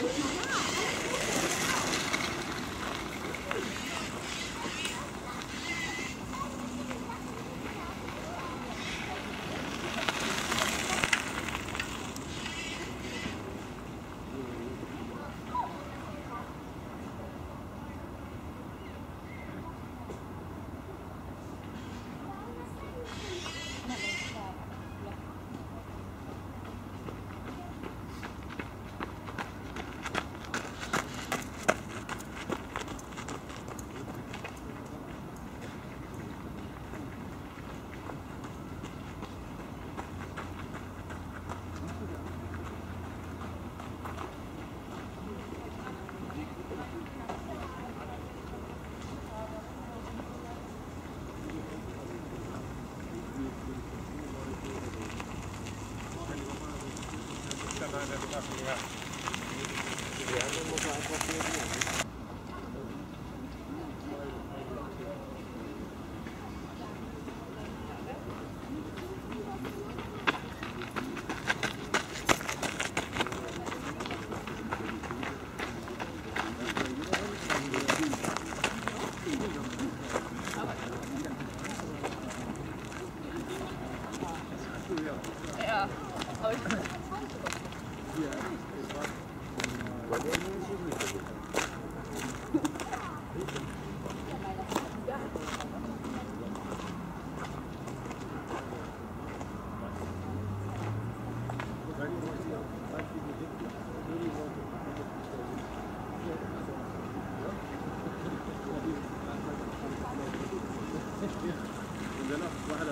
Thank you 끝났습니다. Yeah. Oh, عندنا واحد